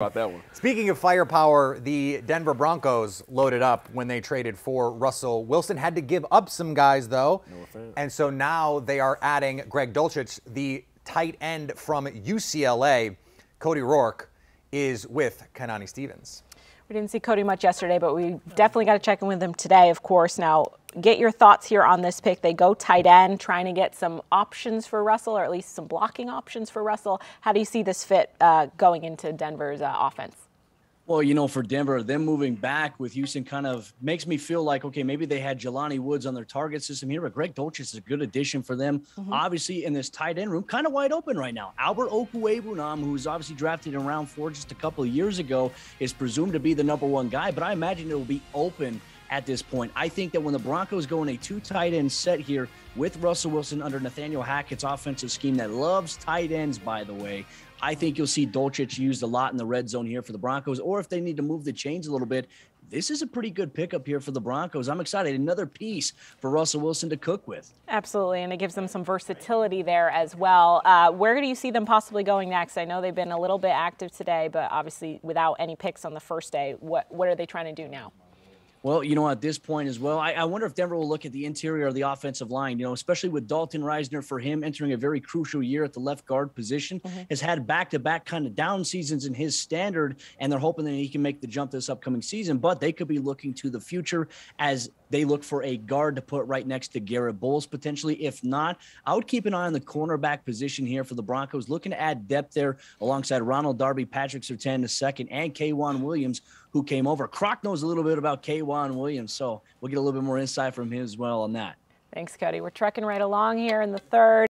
about that one. Speaking of firepower, the Denver Broncos loaded up when they traded for Russell Wilson. Had to give up some guys though, offense. and so now they are adding Greg Dulcich, the tight end from UCLA. Cody Roark is with Kainani Stevens. We didn't see Cody much yesterday, but we definitely got to check in with him today, of course. Now, get your thoughts here on this pick. They go tight end, trying to get some options for Russell, or at least some blocking options for Russell. How do you see this fit uh, going into Denver's uh, offense? Well, you know, for Denver, them moving back with Houston kind of makes me feel like, okay, maybe they had Jelani Woods on their target system here, but Greg Dulcich is a good addition for them. Mm-hmm. Obviously, in this tight end room, kind of wide open right now. Albert Okwuegbunam, who was obviously drafted in round four just a couple of years ago, is presumed to be the number one guy, but I imagine it will be open at this point. I think that when the Broncos go in a two tight end set here with Russell Wilson under Nathaniel Hackett's offensive scheme that loves tight ends, by the way, I think you'll see Dulcich used a lot in the red zone here for the Broncos, or if they need to move the chains a little bit. This is a pretty good pickup here for the Broncos. I'm excited. Another piece for Russell Wilson to cook with. Absolutely, and it gives them some versatility there as well. Uh, where do you see them possibly going next? I know they've been a little bit active today, but obviously without any picks on the first day. What what are they trying to do now? Well, you know, at this point as well, I, I, wonder if Denver will look at the interior of the offensive line, you know, especially with Dalton Risner for him entering a very crucial year at the left guard position, mm-hmm. has had back to back kind of down seasons in his standard, and they're hoping that he can make the jump this upcoming season. But they could be looking to the future as they look for a guard to put right next to Garrett Bolles potentially. If not, I would keep an eye on the cornerback position here for the Broncos, looking to add depth there alongside Ronald Darby, Patrick Surtain II, and K'Waun Williams, who came over. Croc knows a little bit about K'Waun Williams, so we'll get a little bit more insight from him as well on that. Thanks, Cody. We're trucking right along here in the third.